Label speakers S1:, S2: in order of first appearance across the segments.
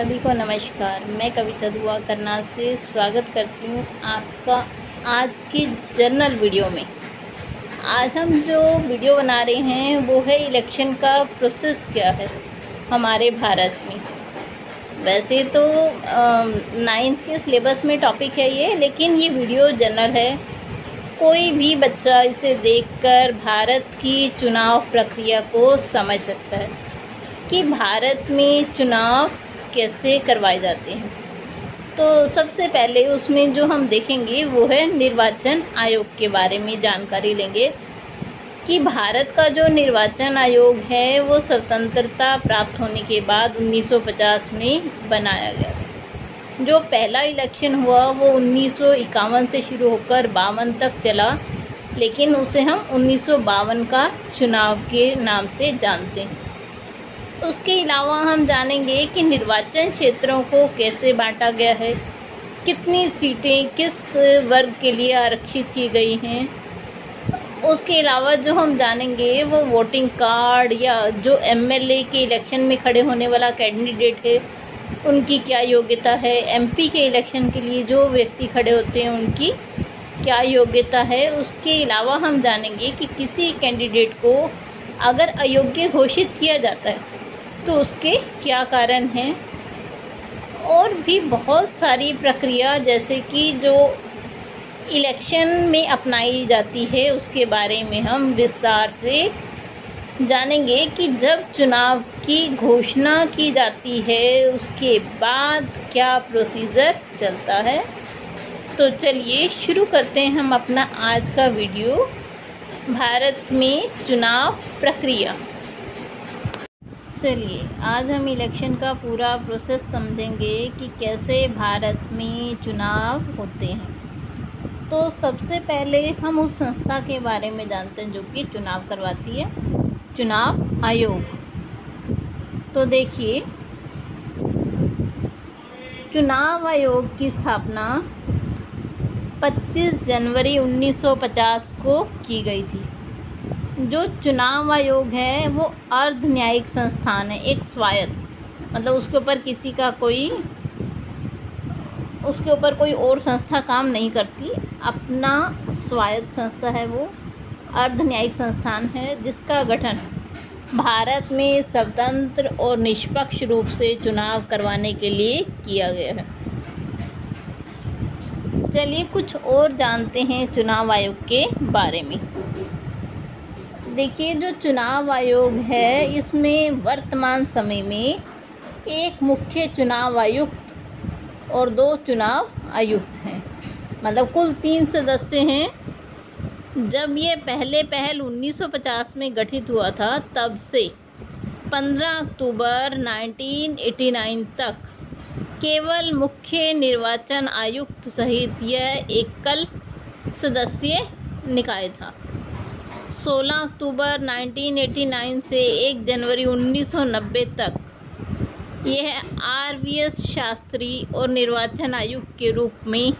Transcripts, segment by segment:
S1: सभी को नमस्कार। मैं कविता दुआ करनाल से स्वागत करती हूँ आपका आज की जर्नल वीडियो में। आज हम जो वीडियो बना रहे हैं, वो है इलेक्शन का प्रोसेस क्या है हमारे भारत में। वैसे तो नाइन्थ के सिलेबस में टॉपिक है ये, लेकिन ये वीडियो जर्नल है। कोई भी बच्चा इसे देखकर भारत की चुनाव प्रक्रिया को समझ सकता है कि भारत में चुनाव कैसे करवाए जाते हैं। तो सबसे पहले उसमें जो हम देखेंगे, वो है निर्वाचन आयोग के बारे में जानकारी लेंगे कि भारत का जो निर्वाचन आयोग है, वो स्वतंत्रता प्राप्त होने के बाद 1950 में बनाया गया था। जो पहला इलेक्शन हुआ, वो उन्नीस सौ इक्यावन से शुरू होकर बावन तक चला, लेकिन उसे हम उन्नीस सौ बावन का चुनाव के नाम से जानते हैं। उसके अलावा हम जानेंगे कि निर्वाचन क्षेत्रों को कैसे बांटा गया है। कितनी सीटें किस वर्ग के लिए आरक्षित की गई हैं। उसके अलावा जो हम जानेंगे, वो वोटिंग कार्ड या जो एमएलए के इलेक्शन में खड़े होने वाला कैंडिडेट है, उनकी क्या योग्यता है? एमपी के इलेक्शन के लिए जो व्यक्ति खड़े होते हैं, उनकी क्या योग्यता है? उसके अलावा हम जानेंगे कि किसी कैंडिडेट को अगर अयोग्य घोषित किया जाता है तो उसके क्या कारण हैं? और भी बहुत सारी प्रक्रिया, जैसे कि जो इलेक्शन में अपनाई जाती है, उसके बारे में हम विस्तार से जानेंगे कि जब चुनाव की घोषणा की जाती है, उसके बाद क्या प्रोसीजर चलता है। तो चलिए शुरू करते हैं हम अपना आज का वीडियो, भारत में चुनाव प्रक्रिया। चलिए, आज हम इलेक्शन का पूरा प्रोसेस समझेंगे कि कैसे भारत में चुनाव होते हैं। तो सबसे पहले हम उस संस्था के बारे में जानते हैं जो कि चुनाव करवाती है, चुनाव आयोग। तो देखिए, चुनाव आयोग की स्थापना 25 जनवरी 1950 को की गई थी। जो चुनाव आयोग है, वो अर्ध न्यायिक संस्थान है, एक स्वायत्त। मतलब उसके ऊपर किसी का कोई, उसके ऊपर कोई और संस्था काम नहीं करती। अपना स्वायत्त संस्था है वो अर्ध न्यायिक संस्थान है, जिसका गठन भारत में स्वतंत्र और निष्पक्ष रूप से चुनाव करवाने के लिए किया गया है। चलिए कुछ और जानते हैं चुनाव आयोग के बारे में। देखिए, जो चुनाव आयोग है, इसमें वर्तमान समय में एक मुख्य चुनाव आयुक्त और दो चुनाव आयुक्त हैं। मतलब कुल तीन सदस्य हैं। जब ये पहले पहल 1950 में गठित हुआ था, तब से 15 अक्टूबर 1989 तक केवल मुख्य निर्वाचन आयुक्त सहित यह एकल सदस्य निकाय था। 16 अक्टूबर 1989 से 1 जनवरी 1990 तक। यह आर वी एस शास्त्री और निर्वाचन आयुक्त के रूप में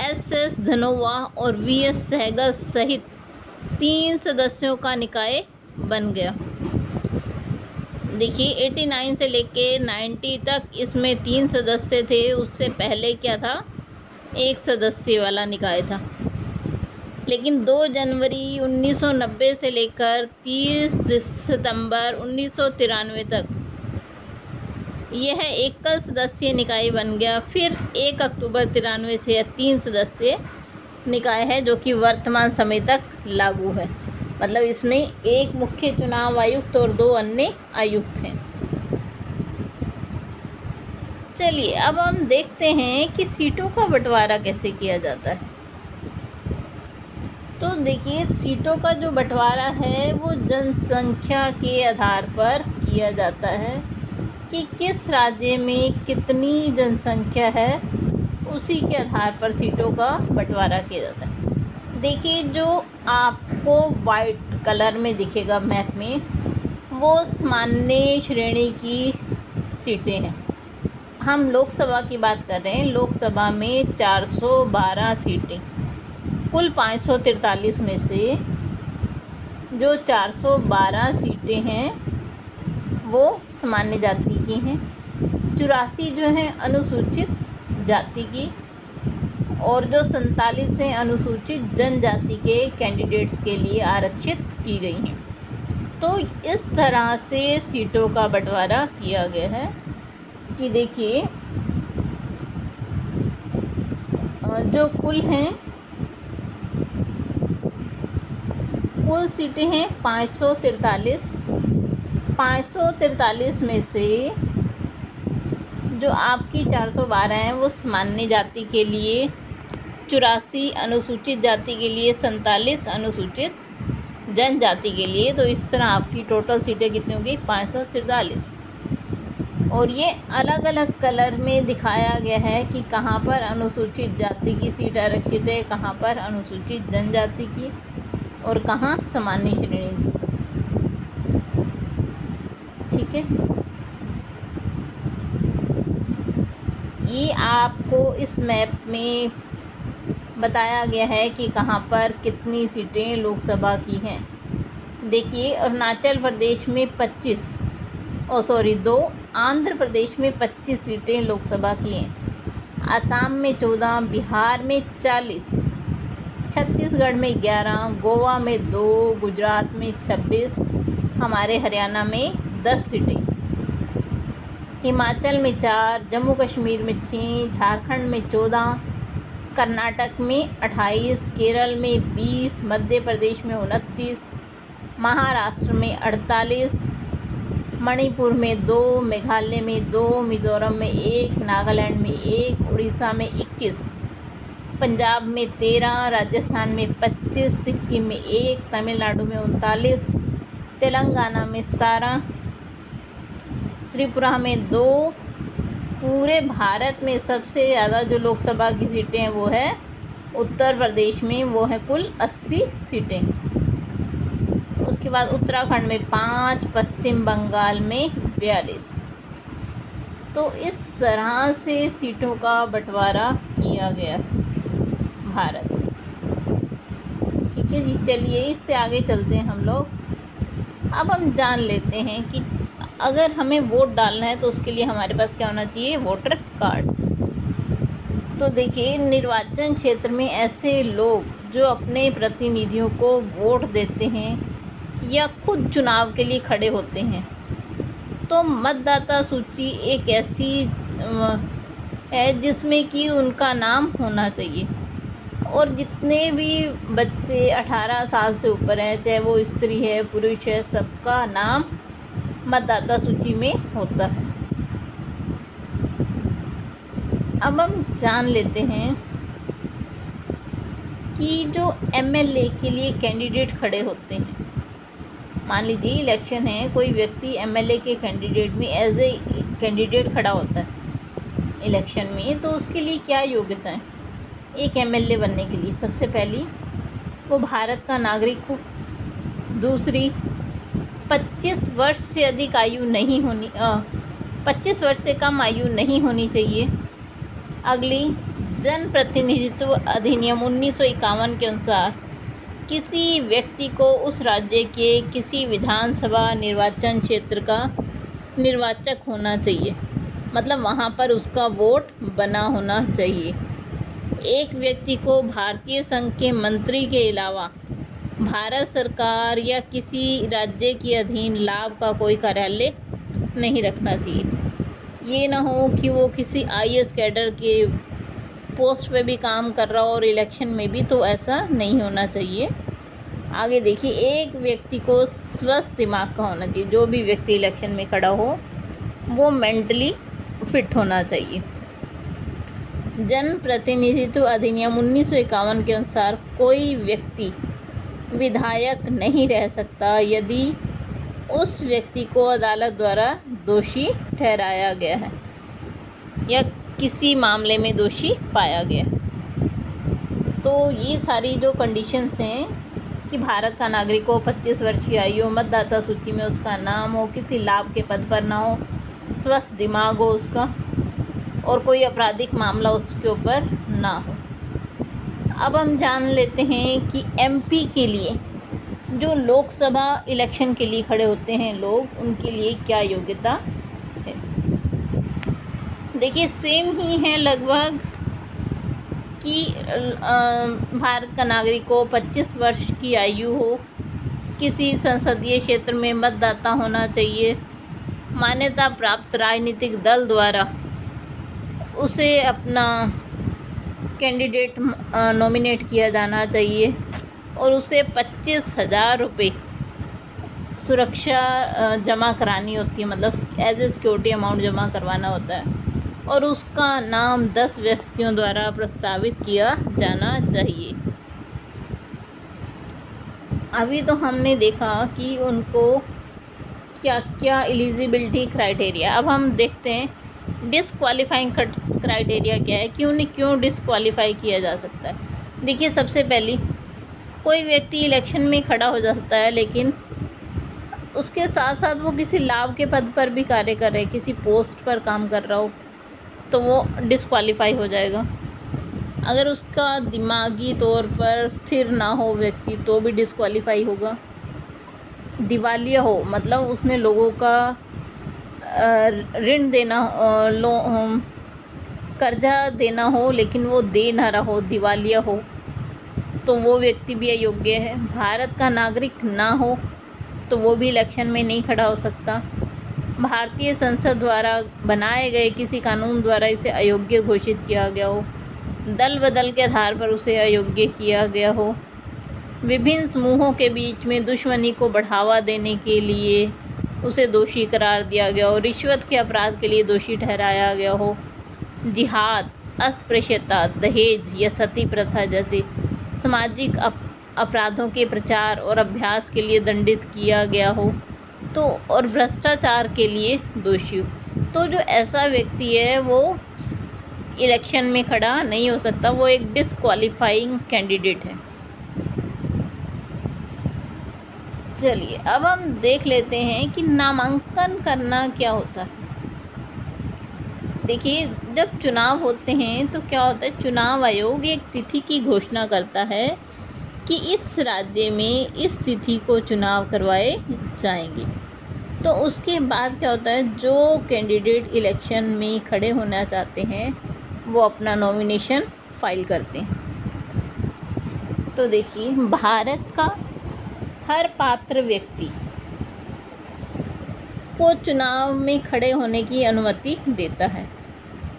S1: एस एस धनोवा और वी एस सहगल सहित तीन सदस्यों का निकाय बन गया। देखिए 89 से लेके 90 तक इसमें तीन सदस्य थे, उससे पहले क्या था? एक सदस्य वाला निकाय था। लेकिन 2 जनवरी 1990 से लेकर 30 सितंबर उन्नीस सौ तिरानवे तक यह एकल सदस्य निकाय बन गया। फिर 1 अक्टूबर तिरानवे से यह तीन सदस्य निकाय है, जो कि वर्तमान समय तक लागू है। मतलब इसमें एक मुख्य चुनाव आयुक्त और दो अन्य आयुक्त हैं। चलिए, अब हम देखते हैं कि सीटों का बंटवारा कैसे किया जाता है। तो देखिए, सीटों का जो बंटवारा है, वो जनसंख्या के आधार पर किया जाता है कि किस राज्य में कितनी जनसंख्या है, उसी के आधार पर सीटों का बंटवारा किया जाता है। देखिए, जो आपको वाइट कलर में दिखेगा मैप में, वो सामान्य श्रेणी की सीटें हैं। हम लोकसभा की बात कर रहे हैं, लोकसभा में 412 सीटें। कुल पाँच सौ तिरतालीस में से जो चार सौ बारह सीटें हैं, वो सामान्य जाति की हैं। चौरासी जो हैं, अनुसूचित जाति की और जो सैंतालीस हैं, अनुसूचित जनजाति के कैंडिडेट्स के लिए आरक्षित की गई हैं। तो इस तरह से सीटों का बंटवारा किया गया है कि देखिए जो कुल हैं कुल सीटें हैं पाँच सौ तिरतालीस पाँच सौ तिरतालीस में से जो आपकी चार सौ बारह हैं, वो सामान्य जाति के लिए, चौरासी अनुसूचित जाति के लिए, सैंतालीस अनुसूचित जनजाति के लिए तो इस तरह आपकी टोटल सीटें कितनी होंगी? पाँच सौ तिरतालीस और ये अलग अलग कलर में दिखाया गया है कि कहाँ पर अनुसूचित जाति की सीट आरक्षित है, कहाँ पर अनुसूचित जनजाति की। और कहाँ सामान्य श्रेणी ठीक है? ये आपको इस मैप में बताया गया है कि कहाँ पर कितनी सीटें लोकसभा की हैं। देखिए, अरुणाचल प्रदेश में 25 और सॉरी, दो आंध्र प्रदेश में 25 सीटें लोकसभा की हैं। आसाम में 14 बिहार में 40 छत्तीसगढ़ में 11 गोवा में दो, गुजरात में 26 हमारे हरियाणा में 10 सीटें। हिमाचल में चार, जम्मू कश्मीर में छः झारखंड में चौदह, कर्नाटक में 28 केरल में 20 मध्य प्रदेश में उनतीस, महाराष्ट्र में 48 मणिपुर में दो, मेघालय में दो, मिज़ोरम में एक, नागालैंड में एक, उड़ीसा में 21 पंजाब में 13 राजस्थान में 25 सिक्किम में एक, तमिलनाडु में उनतालीस, तेलंगाना में सतारह, त्रिपुरा में दो, पूरे भारत में सबसे ज़्यादा जो लोकसभा की सीटें हैं वो है उत्तर प्रदेश में, वो है कुल अस्सी सीटें। उसके बाद उत्तराखंड में पाँच, पश्चिम बंगाल में बयालीस। तो इस तरह से सीटों का बंटवारा किया गया। भारत। ठीक है जी, चलिए इससे आगे चलते हैं हम लोग। अब हम जान लेते हैं कि अगर हमें वोट डालना है तो उसके लिए हमारे पास क्या होना चाहिए? Voter card. तो देखिए, निर्वाचन क्षेत्र में ऐसे लोग जो अपने प्रतिनिधियों को वोट देते हैं या खुद चुनाव के लिए खड़े होते हैं तो मतदाता सूची एक ऐसी है जिसमें कि उनका नाम होना चाहिए। और जितने भी बच्चे 18 साल से ऊपर हैं, चाहे वो स्त्री है, पुरुष है, सबका नाम मतदाता सूची में होता है। अब हम जान लेते हैं कि जो एमएलए के लिए कैंडिडेट खड़े होते हैं, मान लीजिए इलेक्शन है, कोई व्यक्ति एमएलए के कैंडिडेट में एज ए कैंडिडेट खड़ा होता है इलेक्शन में तो उसके लिए क्या योग्यता है एक एमएलए बनने के लिए। सबसे पहली, वो भारत का नागरिक हो। दूसरी, पच्चीस वर्ष से अधिक आयु नहीं होनी पच्चीस वर्ष से कम आयु नहीं होनी चाहिए। अगली जन प्रतिनिधित्व अधिनियम उन्नीस सौ इक्यावन के अनुसार, किसी व्यक्ति को उस राज्य के किसी विधानसभा निर्वाचन क्षेत्र का निर्वाचक होना चाहिए। मतलब वहाँ पर उसका वोट बना होना चाहिए। एक व्यक्ति को भारतीय संघ के मंत्री के अलावा भारत सरकार या किसी राज्य के अधीन लाभ का कोई कार्यालय नहीं रखना चाहिए। ये ना हो कि वो किसी आईएएस कैडर के पोस्ट पे भी काम कर रहा हो और इलेक्शन में भी तो ऐसा नहीं होना चाहिए। आगे देखिए, एक व्यक्ति को स्वस्थ दिमाग का होना चाहिए। जो भी व्यक्ति इलेक्शन में खड़ा हो, वो मेंटली फिट होना चाहिए। जन प्रतिनिधित्व अधिनियम उन्नीस सौ इक्यावन के अनुसार कोई व्यक्ति विधायक नहीं रह सकता यदि उस व्यक्ति को अदालत द्वारा दोषी ठहराया गया है या किसी मामले में दोषी पाया गया तो ये सारी जो कंडीशंस हैं कि भारत का नागरिक हो 25 वर्ष की आयु हो, मतदाता सूची में उसका नाम हो, किसी लाभ के पद पर ना हो, स्वस्थ दिमाग हो उसका और कोई आपराधिक मामला उसके ऊपर ना हो। अब हम जान लेते हैं कि एमपी के लिए, जो लोकसभा इलेक्शन के लिए खड़े होते हैं लोग, उनके लिए क्या योग्यता है? देखिए सेम ही है लगभग कि भारत का नागरिक को 25 वर्ष की आयु हो, किसी संसदीय क्षेत्र में मतदाता होना चाहिए, मान्यता प्राप्त राजनीतिक दल द्वारा उसे अपना कैंडिडेट नॉमिनेट किया जाना चाहिए और उसे पच्चीस हज़ार रुपये सुरक्षा जमा करानी होती है। मतलब एज ए सिक्योरिटी अमाउंट जमा करवाना होता है और उसका नाम दस व्यक्तियों द्वारा प्रस्तावित किया जाना चाहिए। अभी तो हमने देखा कि उनको क्या क्या एलिजिबिलिटी क्राइटेरिया अब हम देखते हैं डिसक्वालीफाइंग क्राइटेरिया क्या है? कि उन्हें क्यों डिसक्वालीफाई किया जा सकता है? देखिए, सबसे पहली, कोई व्यक्ति इलेक्शन में खड़ा हो जाता है, लेकिन उसके साथ साथ वो किसी लाभ के पद पर भी कार्य कर रहे किसी पोस्ट पर काम कर रहा हो तो वो डिसक्वालीफाई हो जाएगा। अगर उसका दिमागी तौर पर स्थिर ना हो व्यक्ति तो भी डिसक्वालीफाई होगा। दिवालिया हो मतलब उसने लोगों का ऋण देना लो कर्जा देना हो, लेकिन वो दे ना रहा हो, दिवालिया हो तो वो व्यक्ति भी अयोग्य है। भारत का नागरिक ना हो तो वो भी इलेक्शन में नहीं खड़ा हो सकता। भारतीय संसद द्वारा बनाए गए किसी कानून द्वारा इसे अयोग्य घोषित किया गया हो, दल बदल के आधार पर उसे अयोग्य किया गया हो। विभिन्न समूहों के बीच में दुश्मनी को बढ़ावा देने के लिए उसे दोषी करार दिया गया हो, रिश्वत के अपराध के लिए दोषी ठहराया गया हो। जिहाद, अस्पृश्यता, दहेज या सती प्रथा जैसे सामाजिक अपराधों के प्रचार और अभ्यास के लिए दंडित किया गया हो तो और भ्रष्टाचार के लिए दोषी। तो जो ऐसा व्यक्ति है, वो इलेक्शन में खड़ा नहीं हो सकता, वो एक डिसक्वालीफाइंग कैंडिडेट है। चलिए, अब हम देख लेते हैं कि नामांकन करना क्या होता है। देखिए, जब चुनाव होते हैं तो क्या होता है, चुनाव आयोग एक तिथि की घोषणा करता है कि इस राज्य में इस तिथि को चुनाव करवाए जाएँगे। तो उसके बाद क्या होता है, जो कैंडिडेट इलेक्शन में खड़े होना चाहते हैं, वो अपना नॉमिनेशन फ़ाइल करते हैं। तो देखिए, भारत का हर पात्र व्यक्ति को चुनाव में खड़े होने की अनुमति देता है।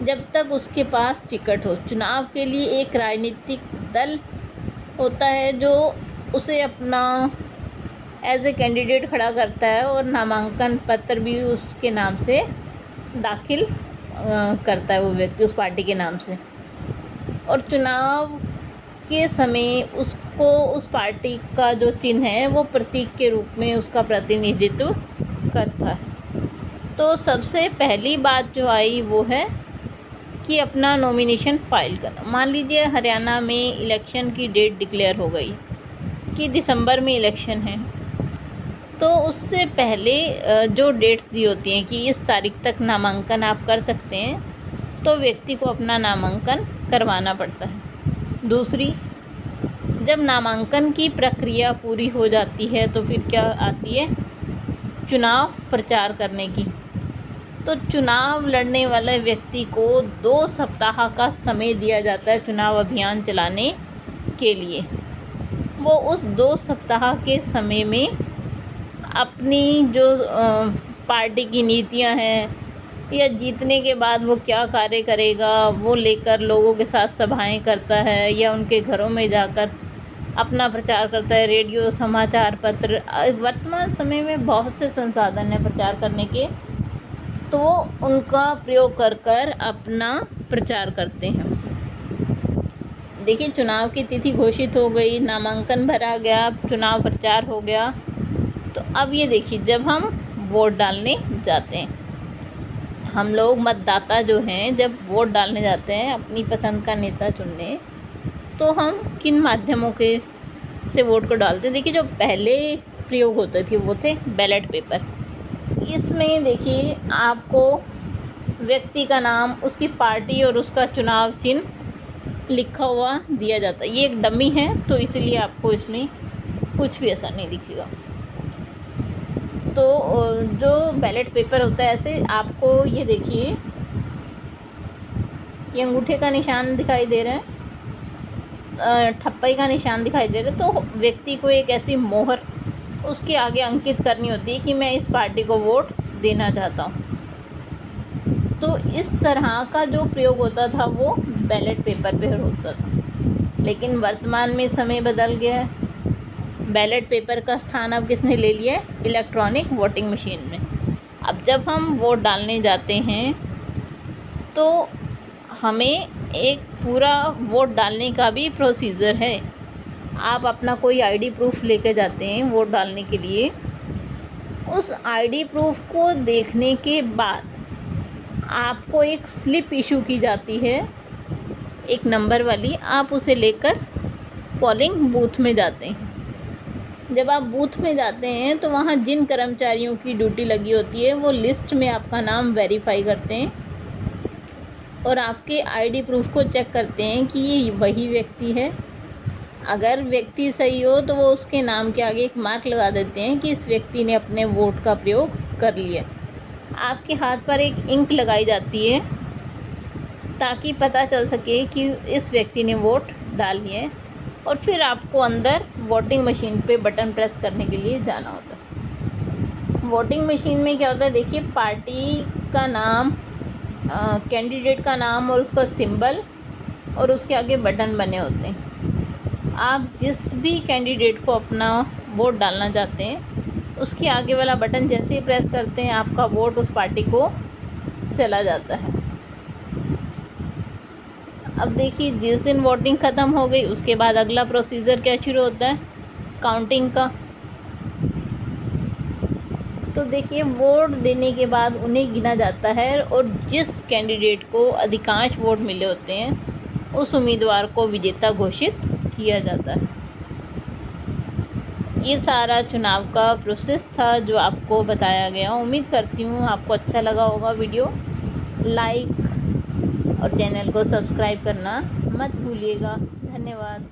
S1: जब तक उसके पास टिकट हो, चुनाव के लिए एक राजनीतिक दल होता है जो उसे अपना एज ए कैंडिडेट खड़ा करता है और नामांकन पत्र भी उसके नाम से दाखिल करता है वो व्यक्ति, उस पार्टी के नाम से। और चुनाव के समय उसको, उस पार्टी का जो चिन्ह है, वो प्रतीक के रूप में उसका प्रतिनिधित्व करता है। तो सबसे पहली बात जो आई वो है कि अपना नॉमिनेशन फ़ाइल करना। मान लीजिए हरियाणा में इलेक्शन की डेट डिक्लेयर हो गई, कि दिसंबर में इलेक्शन है तो उससे पहले जो डेट्स दी होती हैं कि इस तारीख तक नामांकन आप कर सकते हैं तो व्यक्ति को अपना नामांकन करवाना पड़ता है। दूसरी, जब नामांकन की प्रक्रिया पूरी हो जाती है तो फिर क्या आती है? चुनाव प्रचार करने की। तो चुनाव लड़ने वाले व्यक्ति को दो सप्ताह का समय दिया जाता है चुनाव अभियान चलाने के लिए। वो उस दो सप्ताह के समय में अपनी जो पार्टी की नीतियाँ हैं या जीतने के बाद वो क्या कार्य करेगा, वो लेकर लोगों के साथ सभाएँ करता है या उनके घरों में जाकर अपना प्रचार करता है, रेडियो, समाचार पत्र। वर्तमान समय में बहुत से संसाधन हैं प्रचार करने के। तो उनका प्रयोग कर कर अपना प्रचार करते हैं। देखिए, चुनाव की तिथि घोषित हो गई, नामांकन भरा गया, चुनाव प्रचार हो गया। तो अब ये देखिए, जब हम वोट डालने जाते हैं हम लोग मतदाता जो हैं, जब वोट डालने जाते हैं अपनी पसंद का नेता चुनने तो हम किन माध्यमों के से वोट को डालते हैं? देखिए, जो पहले प्रयोग होते थे, वो थे बैलेट पेपर। इसमें देखिए, आपको व्यक्ति का नाम, उसकी पार्टी और उसका चुनाव चिन्ह लिखा हुआ दिया जाता है। ये एक डमी है तो इसलिए आपको इसमें कुछ भी ऐसा नहीं दिखेगा। तो जो बैलेट पेपर होता है ऐसे, आपको ये देखिए। ये अंगूठे का निशान दिखाई दे रहा है। ठप्पई का निशान दिखाई दे रहा है। तो व्यक्ति को एक ऐसी मोहर उसके आगे अंकित करनी होती है कि मैं इस पार्टी को वोट देना चाहता हूँ। तो इस तरह का जो प्रयोग होता था, वो बैलेट पेपर पर होता था। लेकिन वर्तमान में समय बदल गया है। बैलेट पेपर का स्थान अब किसने ले लिया है? इलेक्ट्रॉनिक वोटिंग मशीन में। अब जब हम वोट डालने जाते हैं तो हमें एक पूरा वोट डालने का भी प्रोसीजर है। आप अपना कोई आईडी प्रूफ लेके जाते हैं वोट डालने के लिए। उस आईडी प्रूफ को देखने के बाद आपको एक स्लिप इशू की जाती है। एक नंबर वाली, आप उसे लेकर पोलिंग बूथ में जाते हैं। जब आप बूथ में जाते हैं तो वहाँ जिन कर्मचारियों की ड्यूटी लगी होती है, वो लिस्ट में आपका नाम वेरीफाई करते हैं और आपके आईडी प्रूफ को चेक करते हैं कि ये वही व्यक्ति है। अगर व्यक्ति सही हो तो वो उसके नाम के आगे एक मार्क लगा देते हैं कि इस व्यक्ति ने अपने वोट का प्रयोग कर लिया। आपके हाथ पर एक इंक लगाई जाती है, ताकि पता चल सके कि इस व्यक्ति ने वोट डाल है और फिर आपको अंदर वोटिंग मशीन पे बटन प्रेस करने के लिए जाना होता है। वोटिंग मशीन में क्या होता है? देखिए पार्टी का नाम कैंडिडेट का नाम और उसका सिंबल और उसके आगे बटन बने होते हैं। आप जिस भी कैंडिडेट को अपना वोट डालना चाहते हैं, उसके आगे वाला बटन जैसे ही प्रेस करते हैं, आपका वोट उस पार्टी को चला जाता है। अब देखिए, जिस दिन वोटिंग ख़त्म हो गई, उसके बाद अगला प्रोसीजर क्या शुरू होता है? काउंटिंग का। तो देखिए वोट देने के बाद उन्हें गिना जाता है और जिस कैंडिडेट को अधिकांश वोट मिले होते हैं, उस उम्मीदवार को विजेता घोषित किया जाता है। ये सारा चुनाव का प्रोसेस था जो आपको बताया गया। उम्मीद करती हूँ आपको अच्छा लगा होगा वीडियो। लाइक और चैनल को सब्सक्राइब करना मत भूलिएगा। धन्यवाद।